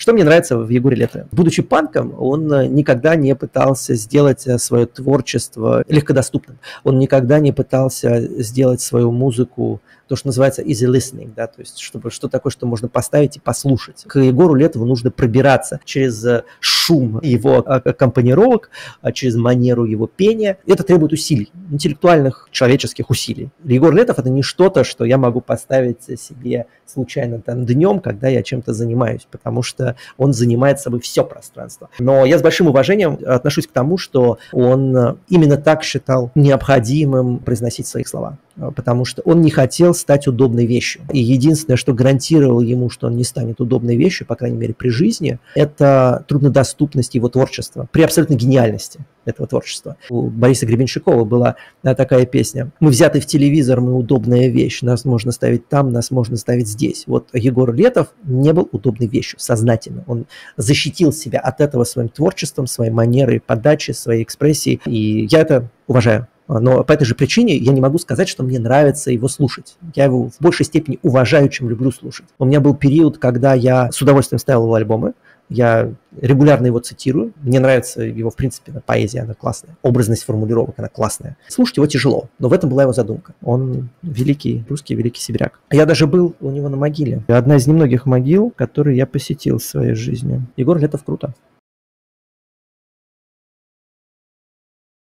Что мне нравится в Егоре Летове? Будучи панком, он никогда не пытался сделать свое творчество легкодоступным. Он никогда не пытался сделать свою музыку то, что называется easy listening, да, то есть чтобы что такое, что можно поставить и послушать. К Егору Летову нужно пробираться через э, шум его аккомпанировок, а через манеру его пения. Это требует усилий, интеллектуальных, человеческих усилий. Егор Летов – это не что-то, что я могу поставить себе случайно там днем, когда я чем-то занимаюсь, потому что он занимает собой все пространство. Но я с большим уважением отношусь к тому, что он именно так считал необходимым произносить свои слова потому что он не хотел стать удобной вещью. И единственное, что гарантировало ему, что он не станет удобной вещью, по крайней мере при жизни, это труднодоступность его творчества при абсолютной гениальности этого творчества. У Бориса Гребенщикова была такая песня «Мы взяты в телевизор, мы удобная вещь, нас можно ставить там, нас можно ставить здесь». Вот Егор Летов не был удобной вещью, сознательно. Он защитил себя от этого своим творчеством, своей манерой подачи, своей экспрессией, и я это уважаю. Но по этой же причине я не могу сказать, что мне нравится его слушать. Я его в большей степени уважаю, чем люблю слушать. У меня был период, когда я с удовольствием ставил его альбомы, я регулярно его цитирую. Мне нравится его, в принципе, поэзия, она классная. Образность формулировок, она классная. Слушать его тяжело, но в этом была его задумка. Он великий русский, великий сибиряк. Я даже был у него на могиле. Одна из немногих могил, которые я посетил в своей жизни. Егор Летов круто.